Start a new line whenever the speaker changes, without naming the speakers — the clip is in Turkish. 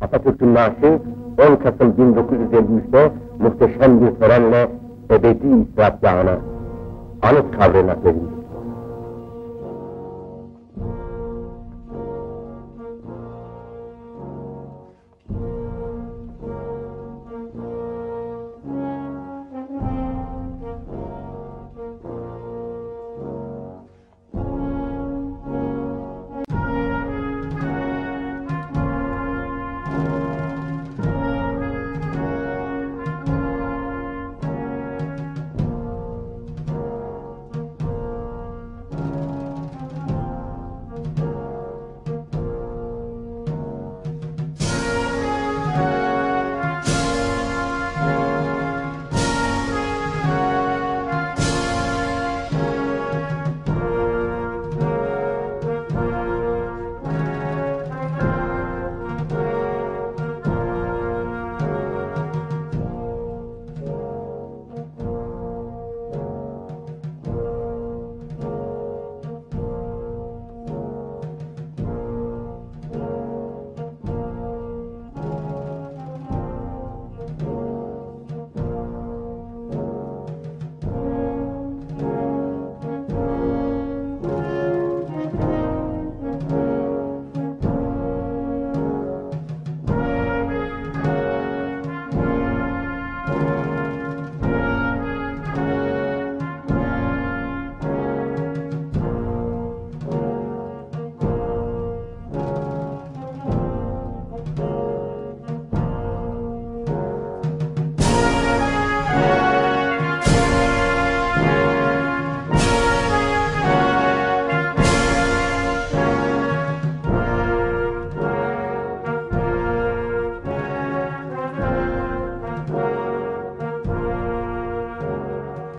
Atatürk'ün naaşı 10 Kasım 1953'te muhteşem bir törenle ebedi istirahatgahına, anıt kabrına verildi.